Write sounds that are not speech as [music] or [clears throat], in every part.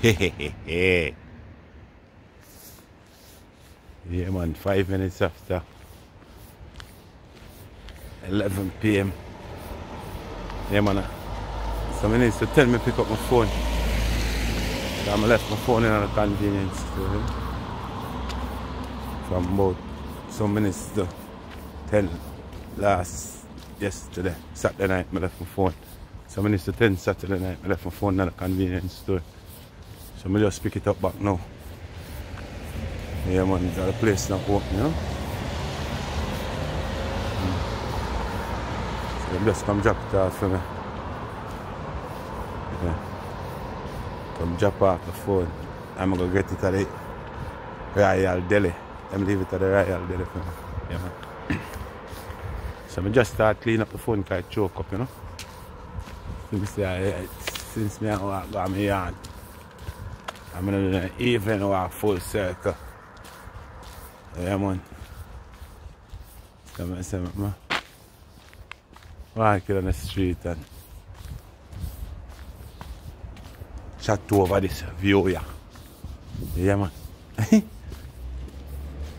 [laughs] yeah, man, five minutes after 11 p.m. Yeah, man. Uh, Someone needs to tell me pick up my phone. So I left my phone in a convenience store. Eh? From about some minutes to 10 last yesterday, Saturday night, I left my phone. Some minutes to 10 Saturday night, I left my phone in a convenience store. So I'm just pick it up back now. Yeah man, the place not open, you know. Mm. So just come drop it off for me. Yeah. Come drop off the phone. I'm gonna get it at the Royal Deli. I'm leave it at the Royal Deli for me. Yeah man. [clears throat] so I just start clean up the phone because I choke up, you know. Since, uh, since me I walk on my yard. I'm gonna do an even walk full circle. Yeah man. Come and say man. Walking on the street and chat over this view yeah. Yeah man.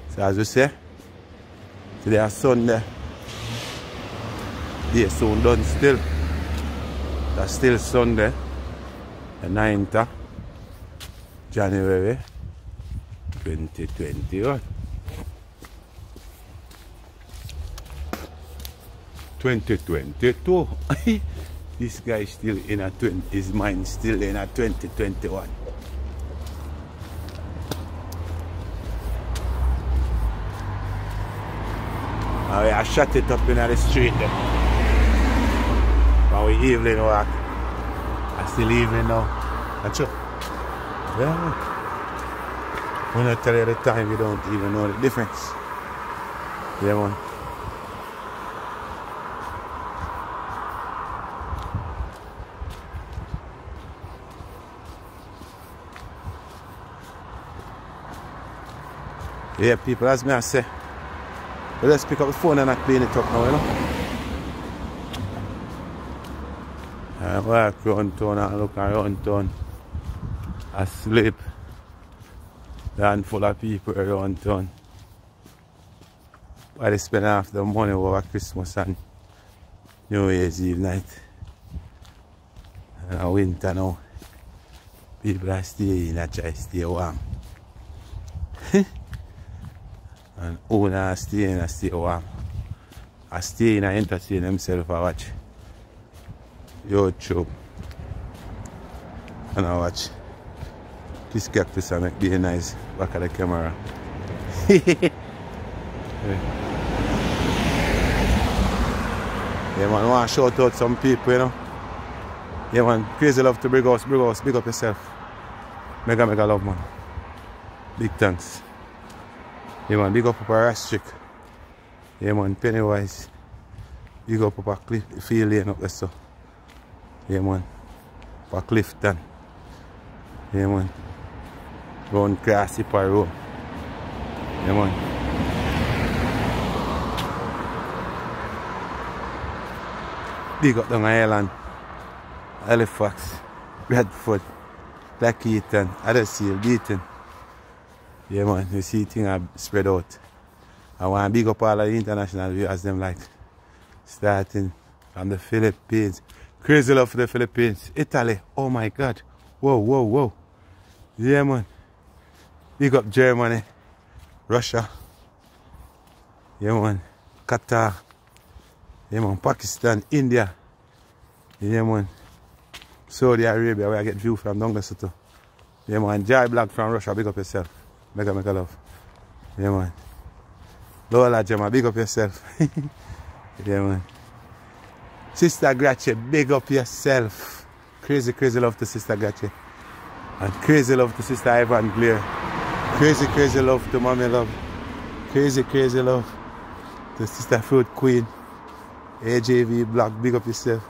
so as we say, today is Sunday. Day soon done still. That's still Sunday. The 9th. January 2021. 2022. this guy is still in a 20, his mind still in a 2021. Oh, yeah, I shut it up in the street. But we evening walk. I still evening now. That's it. Yeah. When I tell you the time, you don't even know the difference. Yeah, man. Yeah, people, as me I say, let's pick up the phone and I clean it up now, you know. I walk around town look around town asleep. Land full of people around town. But they spend half the money over Christmas and New Year's Eve night. And winter now. People are staying [laughs] and try to stay warm. and owner stay in and stay warm. I stay in and entertain themselves I watch YouTube. And I watch this cactus I make be nice back of the camera. yeah. [laughs] yeah man, I want to shout out some people, you know. Yeah man, crazy love to Brighouse, big up yourself. Mega mega love man. Big thanks. Yeah man, big up Papa Rastrick. Yeah man, Pennywise. Big up Papa Cliff Field Lane up there so. Yeah man. Papa Clifton. Yeah man. Round Grassy Road. Yeah man. Big up down Elland. Halifax, Bradford, Cleckheaton, Huddersfield, Beaton. Yeah man, you see things are spread out. I want big up all the international viewers them like starting from the Philippines. Crazy love for the Philippines. Italy, oh my god. Whoa, whoa, whoa. Yeah man. Big up Germany, Russia. Yeah man. Qatar. Yeah man, Pakistan, India. Yeah man. Saudi Arabia where I get view from down there. Yeah man, Jai Black from Russia, big up yourself. Mega mega love. Yeah man. Lola Gemma, big up yourself. [laughs] yeah man. Sister Grache, big up yourself. Crazy, crazy love to Sister Grache. And crazy love to Sister Ivan Blair. Crazy, crazy love to Mommy Love. Crazy, crazy love to Sister Fruit Queen. AJV Black, big up yourself.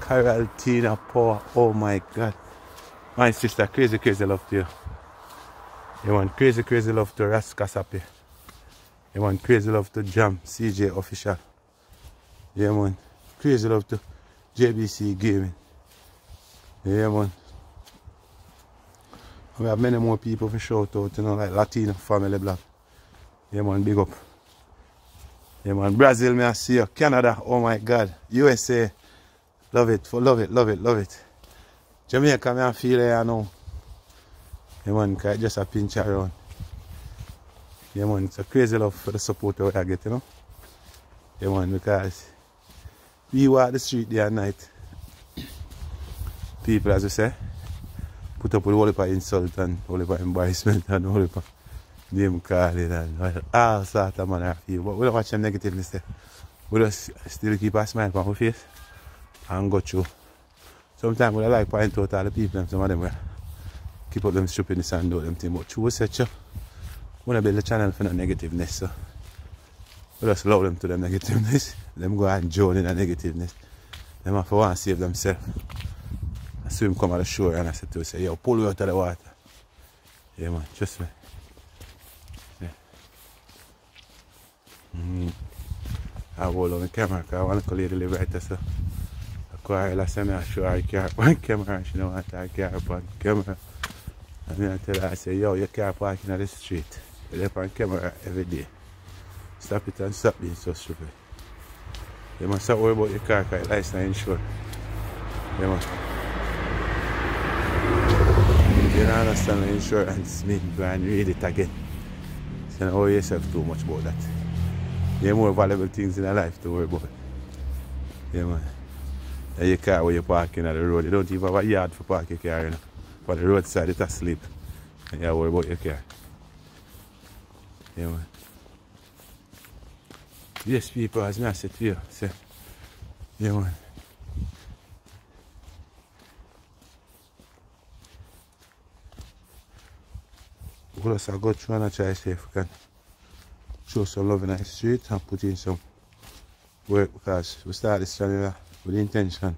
Carol Tina Power, oh my God. My sister, crazy, crazy love to you. You want crazy, crazy love to Ras. You want crazy love to Jam, CJ Official. Yeah, man. Crazy love to JBC Gaming. Yeah, man. We have many more people for shout out, you know, like Latino Family Block. Yeah man, big up. Yeah man, Brazil may I see you. Canada, oh my God. USA, love it, love it, love it, love it. Jamaica may I feel it know. Yeah man, just a pinch around. Yeah man, it's a crazy love for the support that I get, you know. Yeah man, because we walk the street day and night. People as we say, put up with all the insult and all the embarrassment and all the name calling and all sort of manner of feel. But we don't watch them negativeness there. We just still keep a smile on our face and go through. Sometimes we like point out all the people and some of them will keep up them stupidness and do them thing. But true such a want to build a channel for no negativeness. So we just allow them to them negativeness. Them go and join in the negativeness. Them have to want to save themselves. I see him come on the shore and I said to him, say, yo, pull me out of the water. Yeah man, trust me. Yeah. Mm. I hold on the camera because I want to lady live right there. So I call last time I show her car on camera and she don't want her car on camera. And then I tell her, I say, yo, your car parking on the street. You're on camera every day. Stop it and stop being so stupid. You must not worry about your car because your license insured. You must. You don't understand insurance mean go read it again. So oh, don't worry yourself too much about that. You have more valuable things in life to worry about. Yeah man. And your car where you're parking at the road, you don't even have a yard for park your car, you know. For the roadside it's asleep. And you worry about your car. Yeah man. Yes people as me I said to you, say, yeah man. Just go through and try to see if we can show some love in the street and put in some work because we start this channel with the intention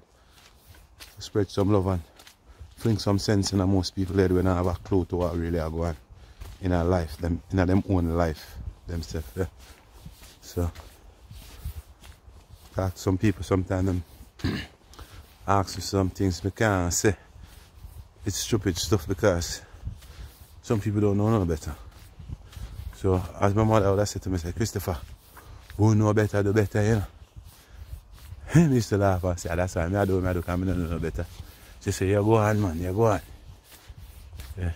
to spread some love and bring some sense in most people there when I have a clue to what really are going on in our life, them in them own life themselves. Yeah. So some people sometimes them [coughs] ask me some things we can't say it's stupid stuff because some people don't know no better. So as my mother would say to me, say, Christopher, who know better do better, you know. [laughs] He used to laugh and say, ah, that's why me I do, I do, because I don't know better. She say, you go on, man, you go on. Yeah.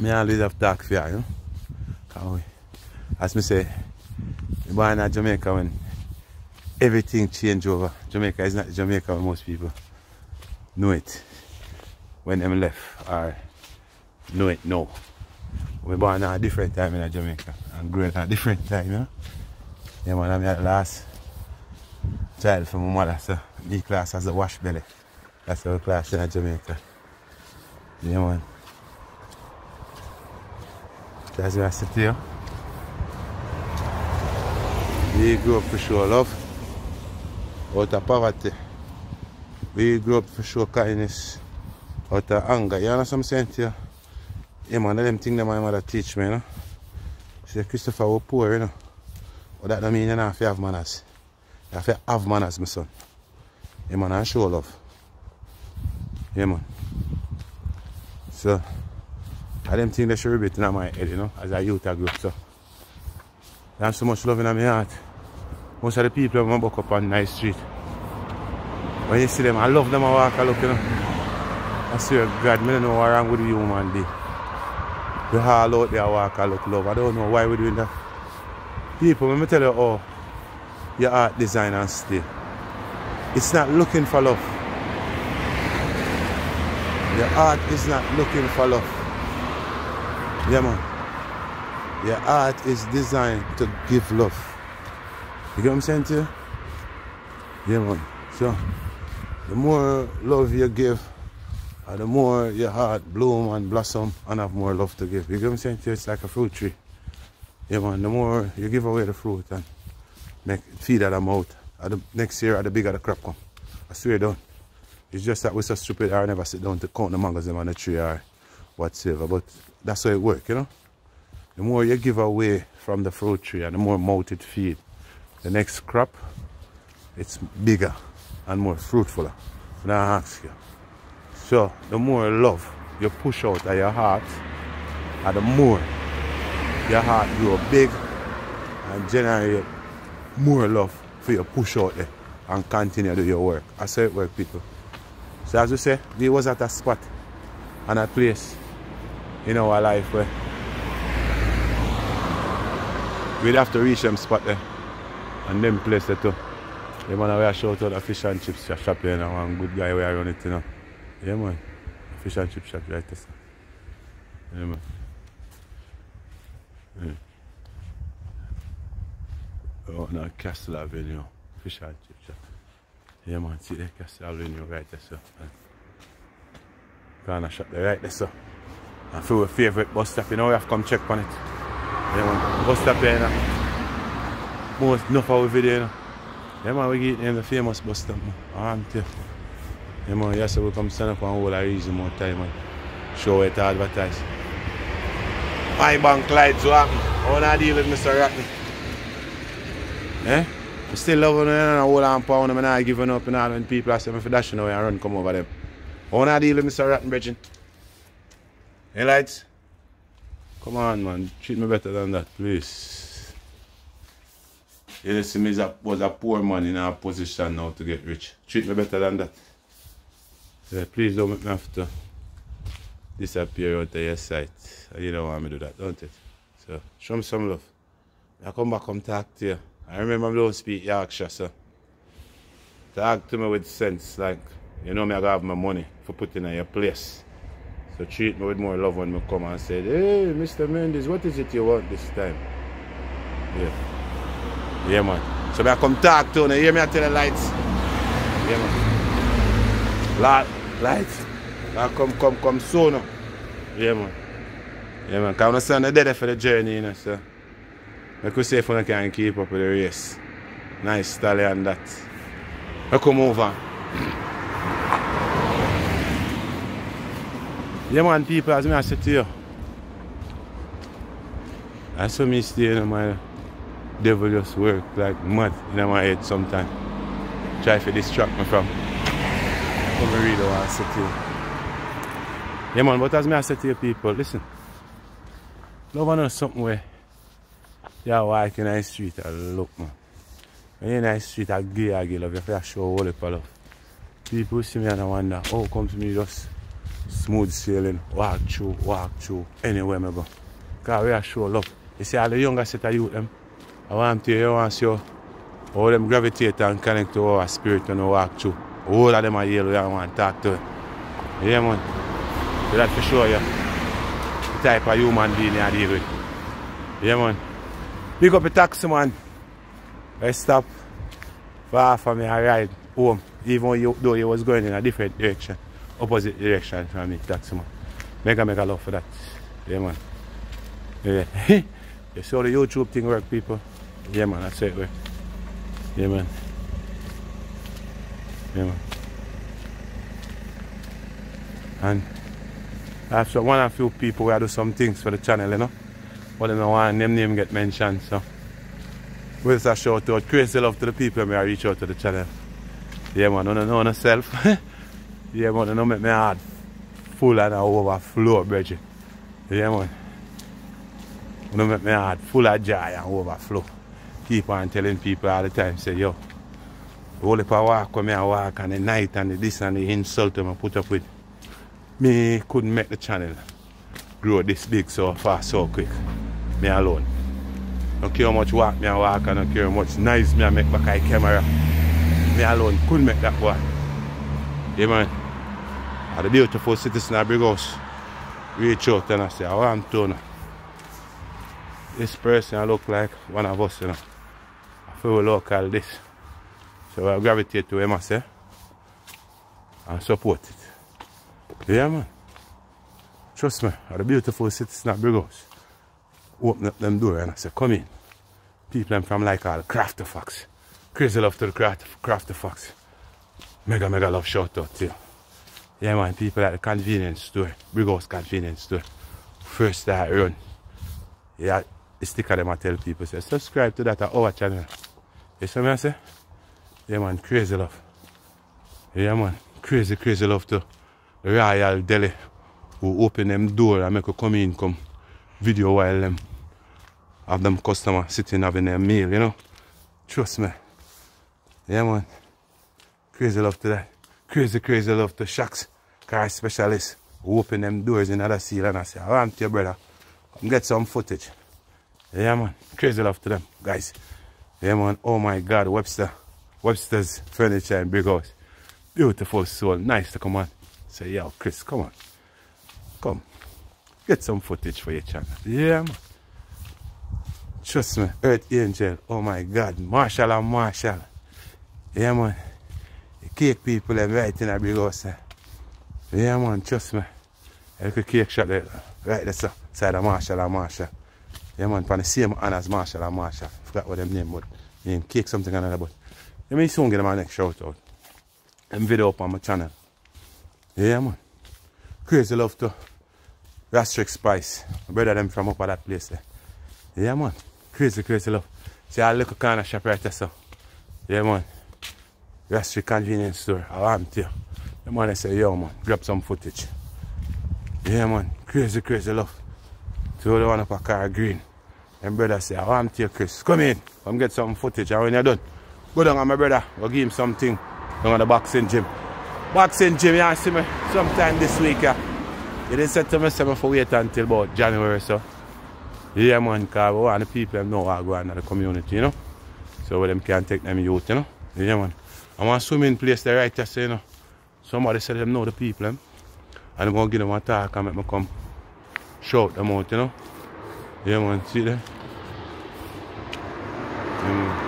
Me always have talk for you, you know. Cause as me say, born in Jamaica when everything changed over. Jamaica is not Jamaica most people know it. When them left or know it now. We born at a different time in Jamaica and grew at a different time, you know. Yeah man, I'm the last child from my mother, so me class as a wash belly. That's our class in Jamaica. Yeah man. That's where I sit here. We grew up for sure love. Out of poverty. We grew up for sure kindness. Out of anger. You know what I'm saying to you? Yeah man, them things that my mother teach me, you know. She said, Christopher, we're poor, you know. But that don't mean you don't have to have manners. You have to have manners, my son. Yeah man, and show love. Yeah man. So, I them things that should be in my head, you know, as a youth group. So, there's so much love in my heart. Most of the people when I walk up on nice street. When you see them, I love them I walk, I look, you know. I swear God, I don't know what wrong with the human being. We all out there walk and look love. I don't know why we're doing that. People, let me tell you oh, your art design and stay. It's not looking for love. Your art is not looking for love. Yeah man. Your art is designed to give love. You get what I'm saying to you? Yeah man. So the more love you give, and the more your heart bloom and blossom and have more love to give. You get what I'm saying? It's like a fruit tree. Yeah man, the more you give away the fruit and make feed that amount, and the next year the bigger the crop come. I swear down. It's just that we're so stupid I never sit down to count the mangoes on the tree or whatsoever. But that's how it works, you know? The more you give away from the fruit tree and the more mouth it feed, the next crop it's bigger and more fruitful. Now I ask you. So the more love you push out of your heart, and the more your heart grow big and generate more love for you push out there and continue to do your work. I say it work people. So as we say, we was at a spot and a place in our life where we'd have to reach them spot there and them place there too. Yeah man, we are shout out the fish and chips shop here now one good guy where I run it you know. Yeah man. Fish and chip shop right there. Yeah man. Yeah. Oh no, Castle Avenue. Fish and chip shop. Yeah man, see there Castle Avenue right there so. Corner shop there right there so. And for our favourite bus stop, you know, we have to come check on it. Yeah man, bus stop here you know. Most enough of our video you know. Yeah man, we get in the famous bus stop man. Aren't you? Yeah man, yes, we come stand up and hold a reason more time and show it to advertise. My bank lights what happen? I wanna deal with Mr. Rotten. Eh? I still love him and I hold on pound him and I giving up and all when people ask me for dashing away and run come over them. I wanna deal with Mr. Rotten Bridget. Hey lights? Come on man, treat me better than that, please. You see me was a poor man in a position now to get rich. Treat me better than that. Yeah, please don't make me have to disappear out of your sight. You don't want me to do that, don't it? So show me some love. I come back come talk to you. I remember I don't speak Yorkshire, so talk to me with sense, like you know me I have my money for putting in your place. So treat me with more love when me come and say, Hey Mr. Mendes, what is it you want this time? Yeah. Yeah, man. So I come talk to you. Hear me I tell the lights. Yeah, man. Light, lights. Now come, come, come soon. Yeah, man. Yeah, man. Because understand they're there for the journey, you know, so. I could say if I can keep up with the race. Nice stallion that. I come over. Yeah, man, people, as I said to you. I saw me stay in my devil just work like mad in my head sometimes. Try to distract me from what I really want to say to. Yeah man, but as me I say to you people, listen. Love on something where you're walking in the street and look man. When you're in the street I gay I give love, you have to show all the love. People see me and I wonder, oh, how comes me just smooth sailing, walk through, walk through, anywhere I go. Because we are show love. You see all the younger set of youth them, I want to you want to show how them gravitate and connect to our spirit we walk through. All of them are we want to talk to. Yeah man. So for sure yeah. the type of human being you deal with. Yeah man. Pick up a taxi man. I stop far from me I ride home. Even though you was going in a different direction. Opposite direction from me, taxi man. Mega mega love for that. Yeah man. Yeah. you how the YouTube thing work people? Yeah, man, that's it. Way. Yeah, man. Man. And I have one or few people who do some things for the channel, you know. But they don't want them name get mentioned, so. With a shout out, crazy love to the people when I reach out to the channel. Yeah, man, I don't know myself. [laughs] yeah, man, I don't make my heart full and overflow, Bridget. Yeah, man. I don't make my heart full of joy and overflow keep on telling people all the time, say, yo, only for walk when I walk and the night and the this and the insult them I put up with. Me couldn't make the channel grow this big so fast, so quick. Me alone. Don't care how much walk me I walk and don't care how much noise me I make back my camera. Me alone couldn't make that one. Yeah man. The beautiful citizen of Brighouse. Reach out and I say, I want to know. This person I look like one of us, you know full local this. So I gravitate to him, eh. I say, and support it. Yeah, man. Trust me, are the beautiful citizen of Brighouse. Open up them door and I say, come in. People them from like all Craft the Fox. Crazy love to the Craft, Craft the Fox. Mega, mega love shout out to you. Yeah, man, people at the convenience store, Brighouse convenience store. First that run. Yeah, the sticker them I tell people, say, subscribe to that our channel. You see me I say? Yeah man, crazy love. Yeah man, crazy, crazy love to Royal Deli who open them door and make a come in, come video while them have them customer sitting having their meal, you know. Trust me. Yeah man. Crazy love to that. Crazy, crazy love to Shacks car specialist who open them doors in other seal and I say, I want your brother. Come get some footage. Yeah man. Crazy love to them, guys. Yeah man. Oh my god, Webster. Webster's furniture and Brighouse. Beautiful soul. Nice to come on. Say, yo, Chris, come on. Come. Get some footage for your channel. Yeah, man. Trust me, Earth Angel. Oh my God. Marshall and Marshall. Yeah, man. The cake people them right in a Brighouse. Eh? Yeah, man. Trust me. Little cake shop there. Right there, sir. Side of Marshall and Marshall. Yeah, man. On the same as Marshall and Marshall. Forgot what them name, but name cake something another, but. Let me soon get my next shout out. And video up on my channel. Yeah, man. Crazy love to Rastrick Spice. My brother them from up at that place there. Yeah, man. Crazy, crazy love. See I look a kind of shop right there, so. Yeah, man. Rastrick Convenience Store. I want to. The man I say, yo, man, grab some footage. Yeah, man. Crazy, crazy love. To the one up a car green. And brother say, I want to, Chris. Come in. Come get some footage. And when you're done, go down on my brother. Go give him something down at the boxing gym. Boxing gym, you see me sometime this week. Yeah. You didn't say to for wait until about January, so. Yeah, man, because we want the people know what go on in the community, you know. So them can take them youth, you know. Yeah, man. I want swimming place there right so, you know. Somebody said them know the people, them. And I'm going to give them a talk and make me come shout them out, you know. Yeah, man, see there? Mm.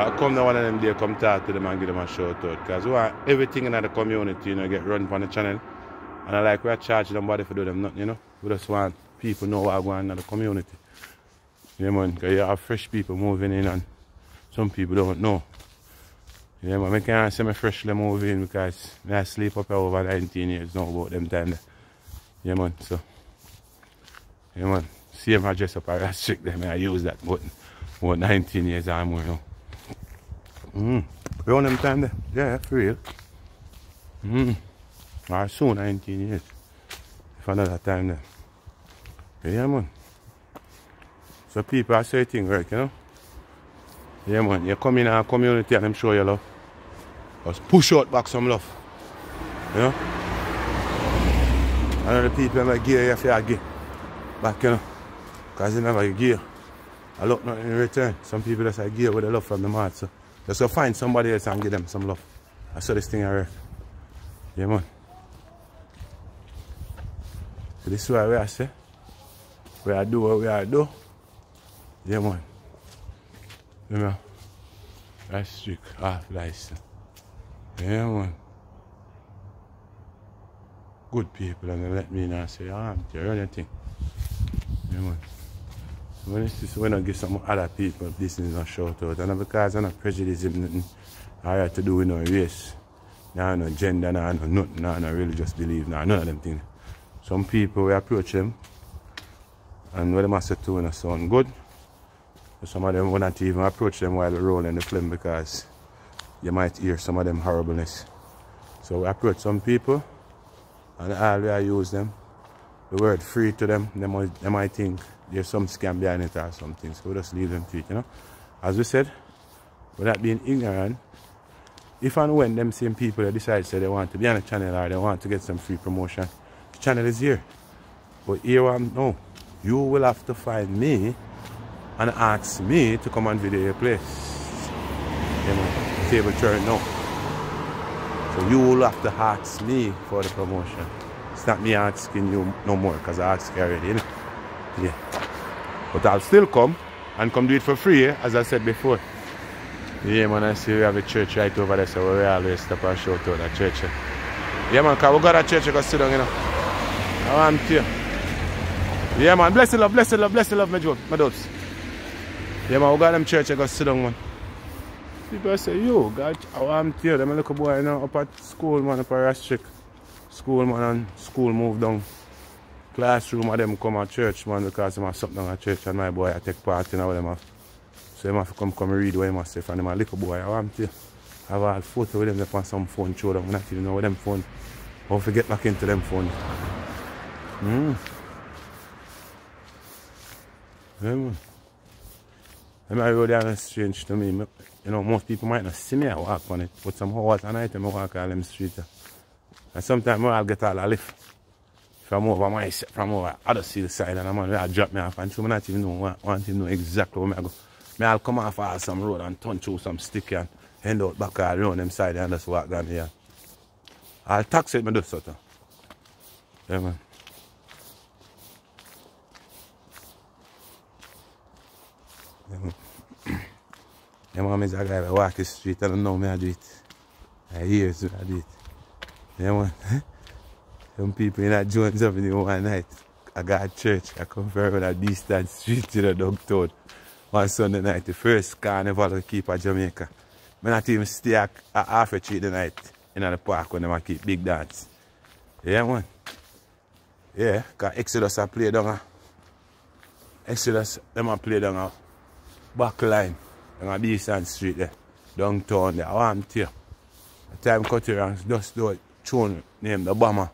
I come to one of them day, come talk to them and give them a shout out. Because we want everything in the community, you know, get run on the channel. And I like we are charging nobody for do them nothing, you know. We just want people know what going on in the community. Yeah man, because you have fresh people moving in and some people don't know. Yeah man, I can't say me freshly moving because I sleep up over 19 years now about them time there. Yeah man, so yeah man. I dress up I restrict them and I use that button. About 19 years I'm more now. Mm. Around them time there. Yeah, for real. Mm. Or soon 19 years. If another time there. Yeah man. So people are saying right, you know? Yeah man, you come in our community and I'm sure you love. Just push out back some love. You know? And the people might give you if you give back, you know. Because you never give. I look nothing in return. Some people just like give with the love from the heart. So just go find somebody else and give them some love. I saw this thing I Yeah, man. So this is what are say. We are do what we are do. Yeah, man. You know, that's strict half license. Yeah, man. Good people and they let me know say, ah, you run your thing. Yeah, man. When it's just when I give some other people this is not shout out. And because I'm not prejudicing nothing I have to do with no race. Nah, no gender, nah, no nothing, nah, no religious belief, nah, none of them things. Some people we approach them and when they must say to them sound good. Some of them not even approach them while rolling the film because you might hear some of them horribleness. So we approach some people and all we use them. The word free to them, they might, they might think there's some scam behind it or something. So we just leave them to it, you know. As we said, without being ignorant, if and when them same people decide say they want to be on a channel or they want to get some free promotion, the channel is here. But here I'm no. You will have to find me and ask me to come and video your place. You know, table turn no. So you will have to ask me for the promotion. It's not me asking you no more because I asked you already, you know? Yeah. But I'll still come and come do it for free, eh? as I said before. Yeah, man, I see we have a church right over there, so we always stop and shout out that church. Eh? Yeah, man, because we got a church, you can sit down, you know. I want to. Yeah, man, bless the love, bless the love, bless the love, my joke, my dubs. Yeah, man, we got them church, you can sit down, man. People say, yo, God, I want to. Them little boy, you know, up at school, man, up at Rastrick. School, man, and school moved down classroom of them come at church, man, because they have something at church and my boy I take part in all them. Have. So they to come come read what he must say from them a little boy. I want to have a photo with them on some phone show them. I not even know what them phone. How to get back into them phone. Hmm. Yeah, man. And my road are strange to me. You know, most people might not see me I walk on it, but somehow what night I walk all them streets. And sometimes I'll get all a lift from over my from over other the side and I'm on I drop me off and so I not even know want, want to know exactly where I go. Me I'll come off of some road and turn through some stick and end out back around them side and just walk down here. I'll tax it me do something. Yeah man. Yeah, man. man, is a guy that walk the street I know me I do it. I years I do it. Yeah man. Some people in that Jones Avenue one night. I got a church. I come from a distant street to the Dogtown. One Sunday night, the first carnival we keep at Jamaica. I not even stay at, half a tree the night in the park when they keep big dance. Yeah, man. Yeah, because Exodus I play down Exodus, them a play down a back line on a decent street there. Downtown there. I want to The time cut around, just do it, tune name the bomber.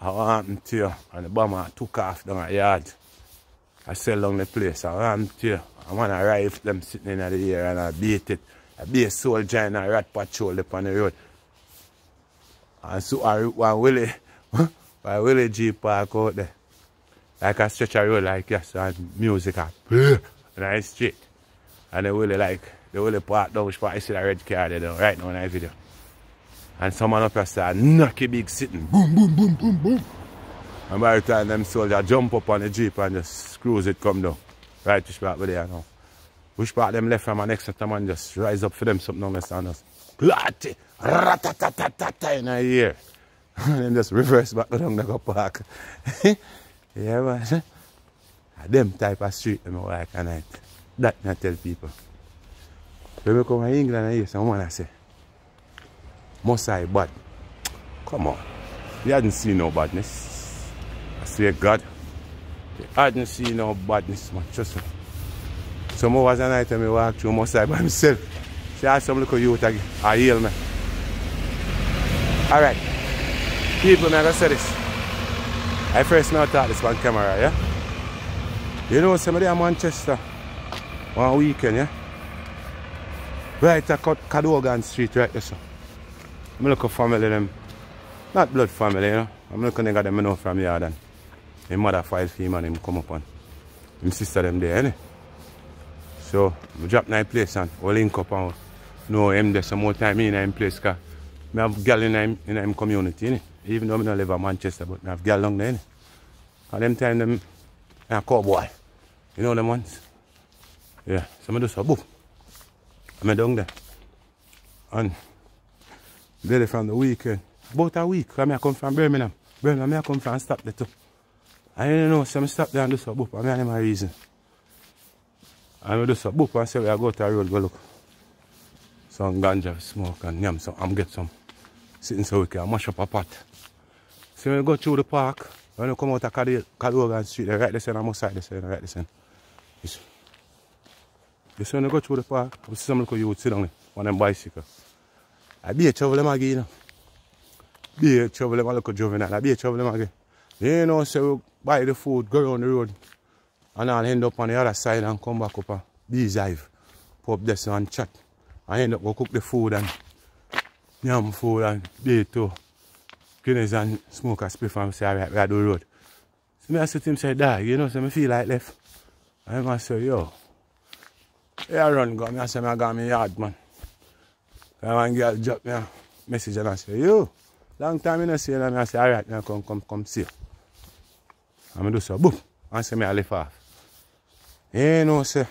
I want to and the bomber took off down a yard. I sell down the place. I want to I want to rifle them sitting in the air and I beat it. I be a soldier and a rat patrol up on the road. And so I one Willie, [laughs] one Willie G park out there. Like a stretch of road like yes and music a play [laughs] and I street. And the Willie like the Willie park down part I see the red car there though, right now in that video. And someone up here start knocky big sitting. Boom boom boom boom boom. And by the time them soldiers jump up on the jeep and just screws it come down. Right which part we there now. Which part them left from my next time and just rise up for them something on the stand us. Plati, ratatatata in a year. [laughs] And then just reverse back down the park. [laughs] yeah man. Them type of street them like at night. That I tell people. When we come to England I hear someone I say, must I bad? Come on. You hadn't seen no badness. I swear God. I didn't see no badness, man. Trust me. Some was a night I walk through most by myself. See how some little youth I, I heal me. Alright. People, I'm gonna say this. I first know thought this on camera, yeah? You know somebody in Manchester one weekend, yeah? Right at Cadogan Street right there, so. I'm looking for family them. Not blood family, you know. I'm looking at them I know from here then. My mother file for him and him come up on. My sister them there, innit? So, I drop my place and we link up and know him there some more time in him place because I have girl in him, in him community, innit? Even though I don't live in Manchester, but I have girl down there, innit? And them time them I a cowboy. You know them ones? Yeah, so I do so boop. I'm down there. And there from the weekend. Eh? About a week, I I come from Birmingham. Birmingham, I come from stop there too. I didn't know, so I stop there and do so boop. I mean, my reason. I do so boop and say we go to the road, go look. Some ganja smoke and yam some I'm get some sitting so we can mash up a pot. So when we go through the park, when we come out of Cadogan Street, The right this end, I'm outside this end, right this end. This when we go through the park, we see some little youth sit down there, on them bicycle. I be a trouble them again, you know. Be a trouble them a little juvenile, I be a trouble them again. You know, so buy the food, go around the road, and I'll end up on the other side and come back up and bees hive. Pop this and chat. I end up go cook the food and yam food and day too. Guinness and smoke a spliff and say, alright, we the road. So me I sit him say, dad, you know, so me feel like left. I say, yo, yeah, run go. Me I say, I got me yard, man. And one girl drop me a message and I say, yo, long time you know see you. And I say, alright, now come, come, come see you. And I do so, boom. And say me I lift off. You know, say,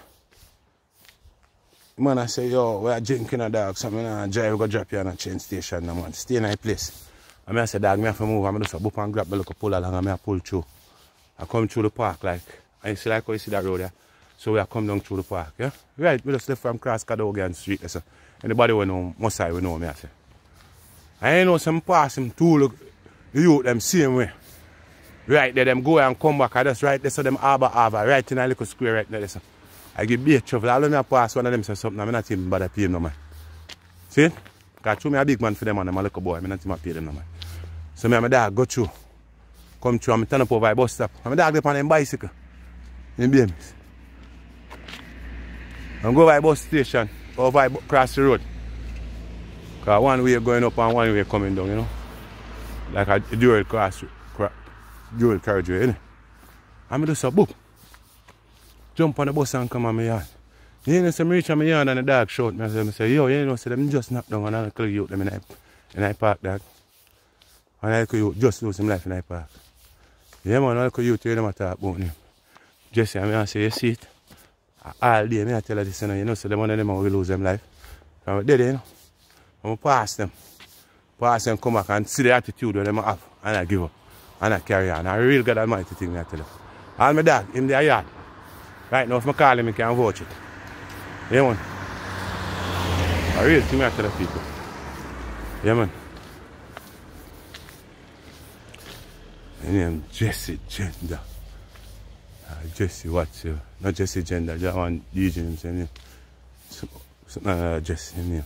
man, I say, yo, we are drinking a dog, so I'm to drive, go drop you on a train station, no, man. Stay in a place. And I say, dog, me have to move. I'm just a boop and grab the little pull along and I pull through. I come through the park, like, and you see, like, how you see that road, yeah? So we are come down through the park, yeah? Right, we just left from cross Cadogan Street, so Anybody we know, most I we know me I say. I know some pass him too look the youth them same way. Right there, them go and come back. I just right there, so them harbour harbour, right in a little square right there. So. I give bait travel. I don't pass one of them say something. I'm not even bother pay him no man. See? Because through me a big man for them and I'm a little boy. I'm not even pay them no man. So me and my dad go through. Come through and I turn up over a bus stop. And my dad up on them bicycle. In BMS. I'm go by bus station. Over across the road. Because one way going up and one way coming down, you know. Like a dual cross, dual carriageway, you know. And I just a boop. Jump on the bus and come on my yard. You know, some reach on my yard and the dog shout me. I say, yo, you know, say them just knocked down and I youth them in I, in I park that. And I could you just lose him life in I park. Yeah, man, I could youth hear them talk about him. Jesse, I mean, I say, you see it? All day, me I tell her this, you know, you know, so them one of them will lose them life. I'm dead, you know. I'm going to pass them. Pass them, come back and see the attitude that them have. And I give up. And I carry on. I really God almighty thing, me I tell you. All my dog, in the yard. Right now, if I call him, he can watch it. Yeah, man. I really think I tell the people. Yeah, man. My name Jesse Gender. Uh, Jesse, what's your... Not Jesse Gender, just one DJ name, say name. Something uh, Jesse name.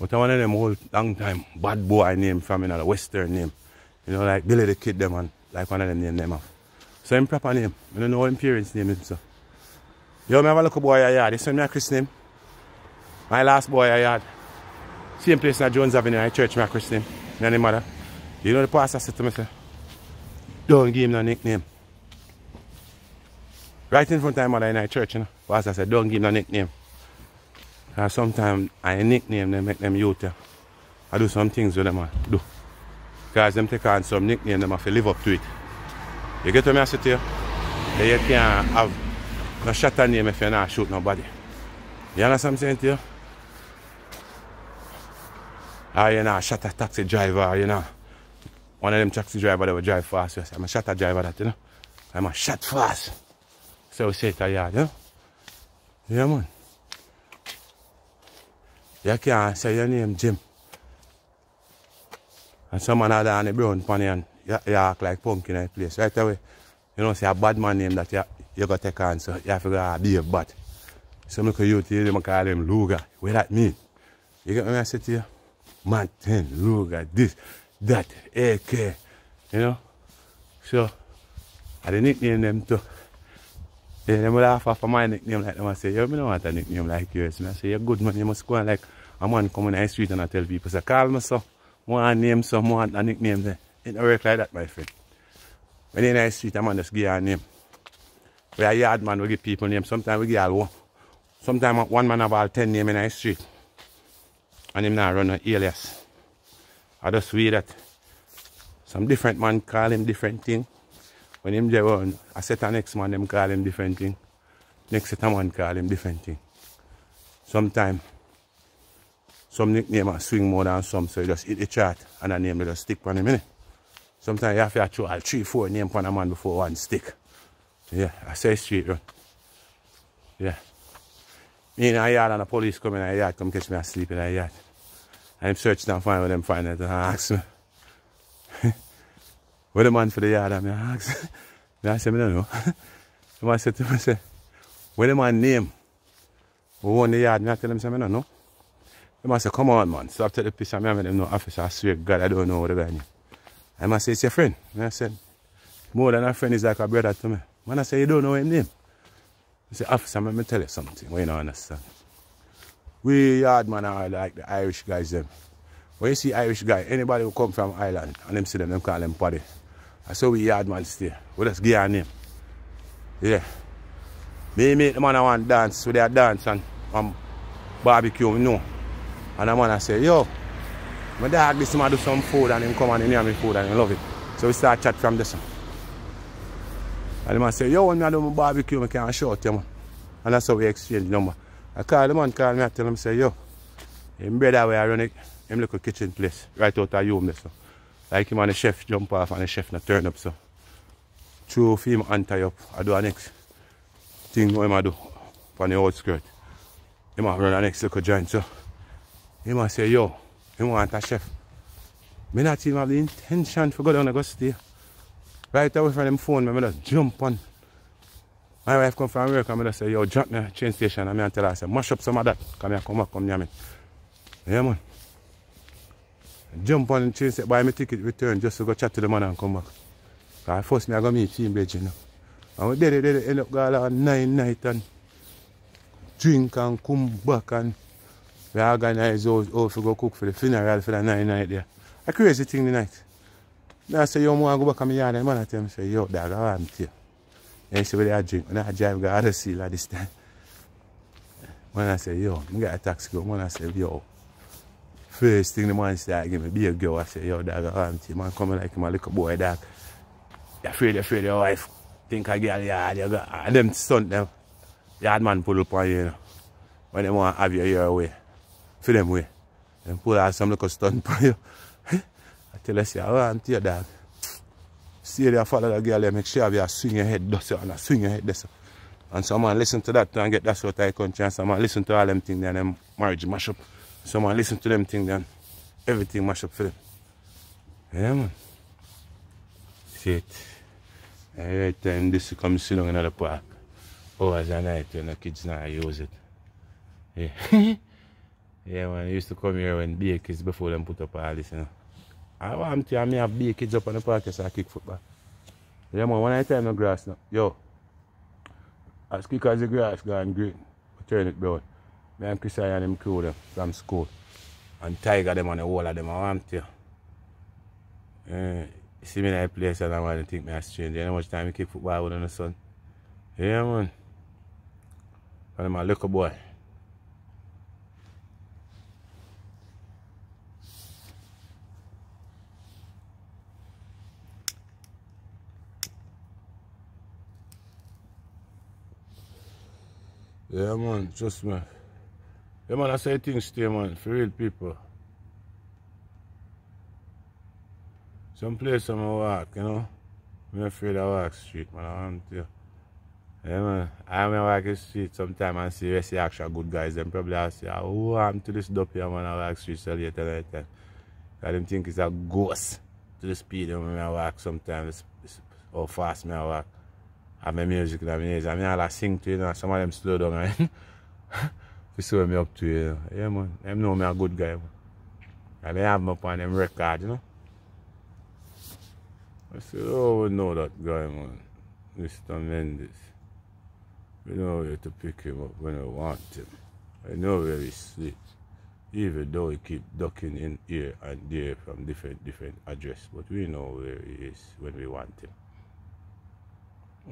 But I of them old long time bad boy name from you know, western name. You know, like Billy the Kid them and like one of them name them off. So him proper name. I don't know his parents name is so. Yo, me have a little boy I had. This one my Chris name. My last boy I had. Same place in Jones Avenue, I church my Chris name. Me and the mother. You know the pastor said to me, say, don't give him no nickname. Right in front of my mother in our church, you know. Pastor said, don't give no nickname. Uh, because sometimes I nickname them, make them youth. I do some things with them, I do. Because them take on some nickname, and them have to live up to it. You get what I say to you? You can't have no shot on name if you're not shoot nobody. You understand what I'm saying to you? Ah, or you know, shot a taxi driver, you know. One of them taxi driver that will drive fast. Yes. I'm a a driver that, you know. I'm a shot fast. So we say it a yard, you know. Yeah, man. You can't say your name Jim. And some man had on the brown you, you act like punk in that place. Right away. You know, say a bad man name that you, you got to take on, so you have to go be a bad. Some little youth here, they call him Luga. What that mean? You get what I say to you? Martin, Luga, this, that, AK. You know? So, I the nickname them too. Yeah, them laugh off of my nickname like them. I say, yo, me don't want a nickname like yours. And I say, you're good man, you must go on like a man coming in the street and I tell people, say, call me so. One name so, want a nickname there. It don't work like that, my friend. When you're in the street, a man just give you a name. We are yard man, we give people names. Sometimes we give all one. Sometimes one man have all ten names in the street. And him now run an alias. I just see that some different man call him different thing. When him there on, I set a next man, them call him different thing. Next set a man call him different thing. Sometimes some nickname are swing more than some, so you just hit the chart and a name will just stick on him, innit? Sometimes you have to throw three, four names on a man before one stick. Yeah, I say straight run. Yeah. Me in a yard and the police come in a yard, come catch me asleep in a yard. And I'm searching and find where them find it and ask me. Where the man for the yard and [laughs] I [laughs] me I say, me don't know. the man said to me, say, where the name? Who own the yard? I tell him, me don't know. The come on man, stop taking the of me and them no officer. I swear God, I don't know what the guy name. I must say, it's your friend. And I said, more than a friend is like a brother to me. Man, I say, you don't know his name. I say, officer, let me tell you something. We don't understand. We yard man are like the Irish guys them. When you see Irish guy, anybody who come from Ireland and them see them, them call them paddy. I saw we yard man stay. We just give a name. Yeah. Me make the man I want dance with their dance and um, barbecue, you know. And the man I say, yo, my dog this man do some food and him come and he near me food and he love it. So we start chat from this one. And the man say, yo, when I do my barbecue, I can shout you, man. And that's how we exchange number. I call the man, call me, I tell him, say, yo, him brother where I run it, him a kitchen place, right out of home so. Like him and the chef jump off and the chef not turn up, so. Through him and tie up, I do a next thing what I do on the outskirt. He might run the next little joint, so. He might say, yo, he want a chef. Me not even have the intention to go down and go stay. Right away from them phone, me just jump on. My wife come from work and I just say, yo, jump me train station and me and tell her, I say, mash up some of that. Come here, come back, come near me. Yeah, man. Jump on the train, say, buy me ticket, return, just to go chat to the man and come back. Cause first me I go meet team bridge, you know. And we did it, did it, end up going on nine night and drink and come back and we organize how, how to go cook for the funeral for the nine night there. A crazy thing the night. Now I say, yo, I go back on my yard and man I tell me, say, yo, dog, I want you. And see where they drink. When I drive, go other seal at this time. When I say, yo, I get a taxi go. When I say, yo, first thing the man start ah, give me be a girl, I say, yo, dog, you. Man coming like my little boy, dog. You're afraid, you're afraid your wife. Think I get yard, you got, and them stunt them. Yard man pull up on you, you know. When they want to have you your way. For them way. Then pull out some little stunt on you. [laughs] I tell you, say, I want you, dog. See there, follow the girl, make sure you swing your head, that's it, and swing your head, that's it. And someone listen to that and get that sort of country, and someone listen to all them things, then them marriage mash up. Someone listen to them things, then everything mash up for them. Yeah, man. See it. Every time this come sit down in the park, hours a night when the kids now use it. Yeah. [laughs] yeah, man, I used to come here when big kids before them put up all this, you know. I want to me have big kids up on the park so I kick football. Yeah man, when I time the grass now, yo, as quick as the grass gone green, I turn it brown. Me and Chris and them crew them from school. And Tiger them on the wall of them, I want to. Uh, see me in that place and I want to think me a strange. You know how much time you kick football with the sun? Yeah man. And I'm a little boy. Yeah, man, trust me. Yeah, man, I say things stay, man, for real people. Some place I'm walk, you know. I'm afraid I walk street, man. I want to. Yeah, man. I'm walk the street sometime and see see actual good guys. Them probably ask you, oh, I'm to this dope here, man. I walk street so late at night. Because them think it's a ghost to the speed when I walk sometimes. It's, how fast I walk have my music in my ears. I mean, I sing to you know, some of them slow down, right? [laughs] to see what me up to, you know. Yeah, man. Them know me a good guy, man. And they have me up on them record, you know. I said, oh, we know that guy, man. Mr. Mendes. We know where to pick him up when we want him. I know where he sleeps. Even though he keep ducking in here and there from different different address. But we know where he is when we want him.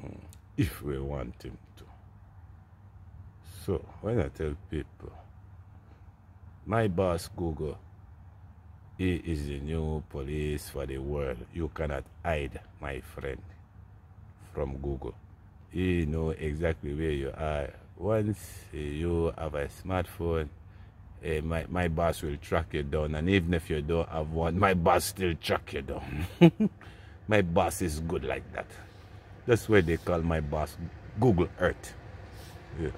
Mm. if we want him to. So, when I tell people, my boss Google, he is the new police for the world. You cannot hide, my friend, from Google. He know exactly where you are. Once you have a smartphone, uh, my, my boss will track you down. And even if you don't have one, my boss still track you down. [laughs] my boss is good like that. That's why they call my boss Google Earth. Yeah.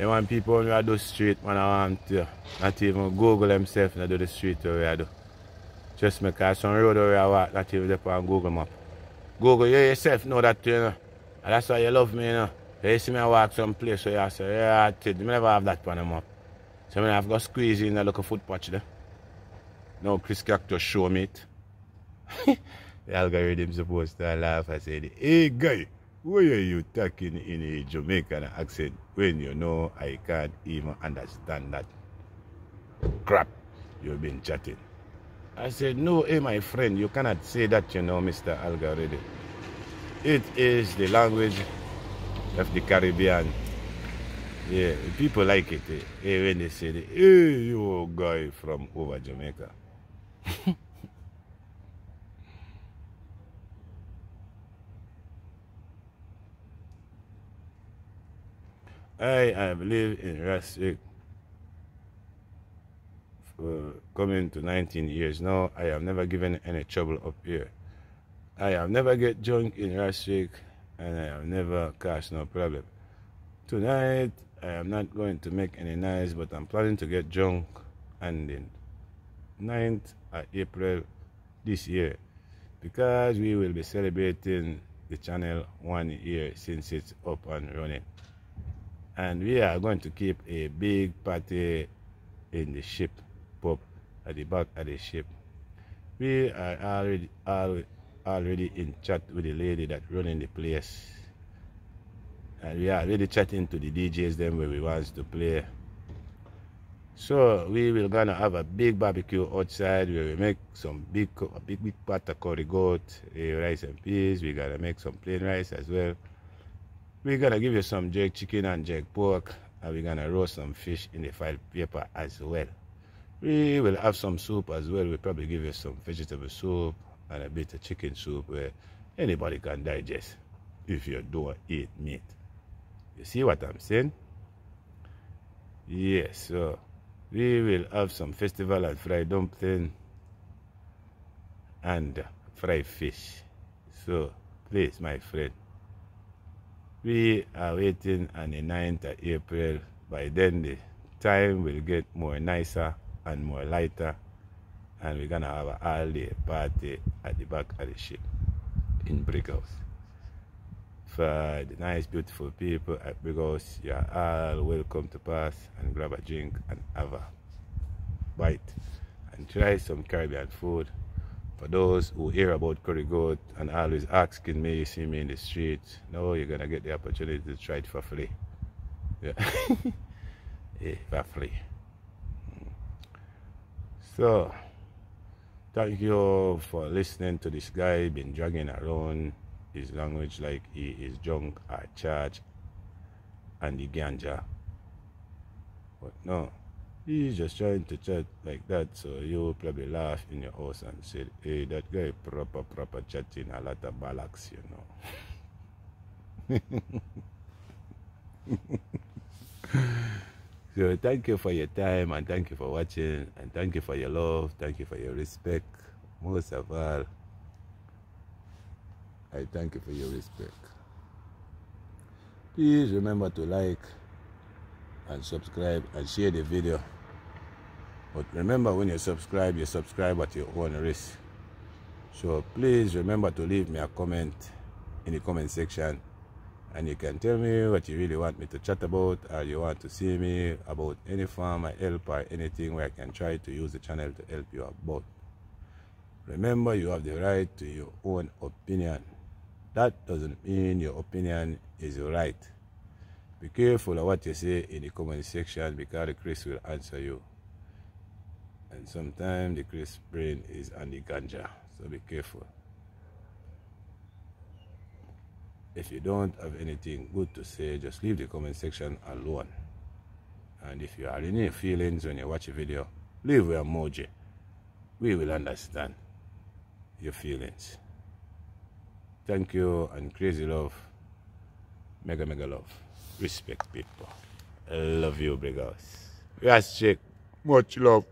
You want people when we do street, man, I want to not even Google themselves and do the street where I do. Just because some road where I walk, not even up on Google map. Google, you yourself know that, you know. And that's why you love me, you know. You see me walk some place where you say, yeah, I did. never have that on the map. So I have got squeeze in a little footpatch there. Now Chris Cactus show me it. [laughs] the algorithm supposed to laugh and say, hey guy, why are you talking in a Jamaican accent when you know I can't even understand that crap you've been chatting? I said, no, hey my friend, you cannot say that, you know, Mr. Algorithm. It is the language of the Caribbean. Yeah, people like it eh, when they say, hey, you guy from over Jamaica. [laughs] I have lived in Rastrick for coming to 19 years now. I have never given any trouble up here. I have never get drunk in Rastrick and I have never caused no problem. Tonight, I am not going to make any noise, but I'm planning to get drunk and then 9th of April this year because we will be celebrating the channel one year since it's up and running and we are going to keep a big party in the ship pub at the back of the ship. We are already already in chat with the lady that running the place. And we are already chatting to the DJs them where we want to play. So we will gonna have a big barbecue outside where we make some big a big big pot of curry goat, uh, rice and peas. We gotta make some plain rice as well. We're gonna give you some jerk chicken and jerk pork and we're gonna roast some fish in the file paper as well. We will have some soup as well. We'll probably give you some vegetable soup and a bit of chicken soup where anybody can digest if you don't eat meat. You see what I'm saying? Yes, so we will have some festival and fried dumpling and fried fish. So please, my friend, we are waiting on the 9th of April. By then, the time will get more nicer and more lighter. And we're going to have an all-day party at the back of the ship in Brighouse. For the nice, beautiful people at Brighouse, you are all welcome to pass and grab a drink and have a bite and try some Caribbean food for those who hear about curry goat and always asking me, see me in the street, no, you're gonna get the opportunity to try it for free. Yeah, yeah [laughs] for free. So, thank you for listening to this guy been dragging around his language like he is drunk at church and the ganja. But no, He's just trying to chat like that, so you probably laugh in your house and say, hey, that guy proper, proper chatting a lot of ballocks, you know. [laughs] so thank you for your time and thank you for watching and thank you for your love, thank you for your respect. Most of all, I thank you for your respect. Please remember to like and subscribe and share the video. But remember when you subscribe, you subscribe at your own risk. So please remember to leave me a comment in the comment section and you can tell me what you really want me to chat about or you want to see me about any form of help or anything where I can try to use the channel to help you about. Remember you have the right to your own opinion. That doesn't mean your opinion is right. Be careful of what you say in the comment section because Chris will answer you and sometimes the Chris brain is on the ganja so be careful. If you don't have anything good to say just leave the comment section alone. And if you are in any feelings when you watch a video leave an emoji. We will understand your feelings. Thank you and crazy love. Mega mega love. Respect people. I love you Brighouse. Yes chick. Much love